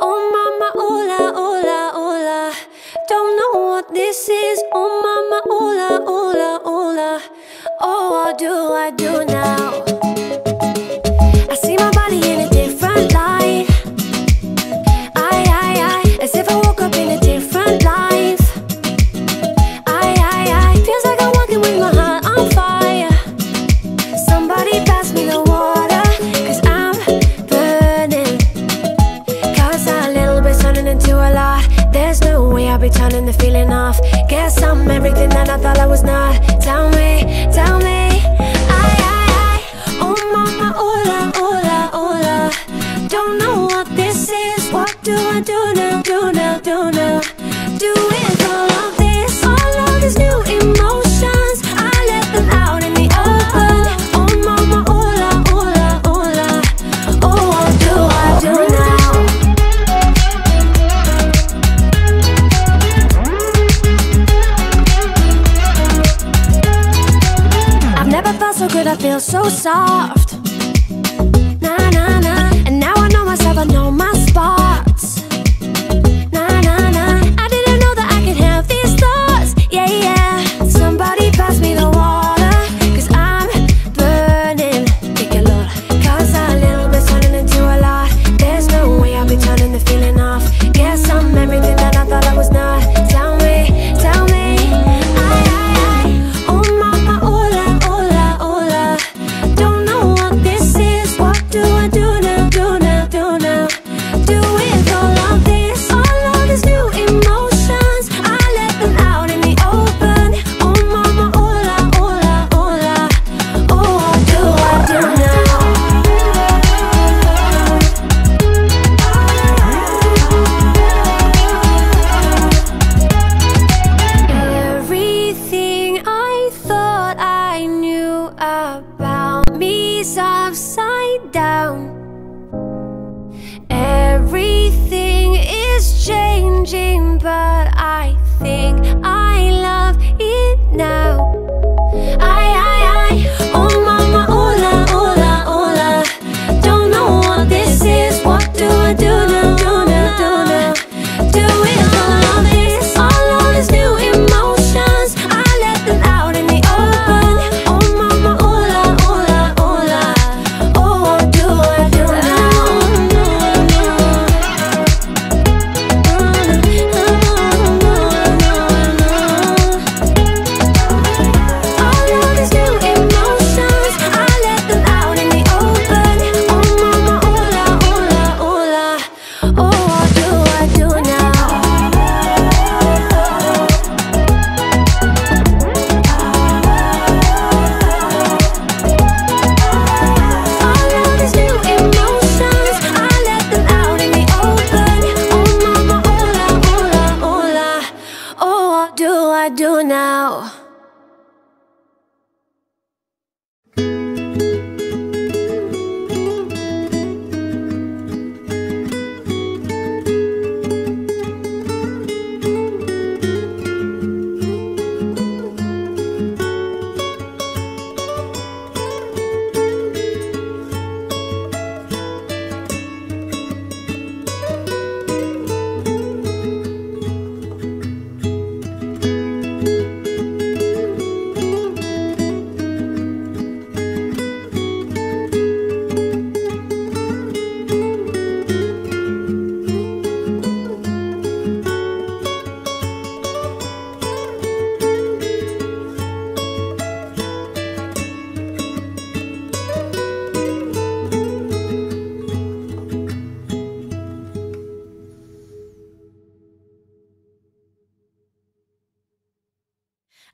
Oh mama, hola, hola, hola. Don't know what this is. Oh mama, hola, hola, hola. Oh, what do I do now? be turning the feeling off. Guess I'm everything that I thought I was not. Tell me, tell me. I, I, I Oh mama, hola, hola, hola. Don't know what this is. What do I do now, do now? could I feel so soft? na na na, And now I know myself, I know myself. saw What do I do now?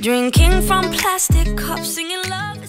Drinking from plastic cups, singing love.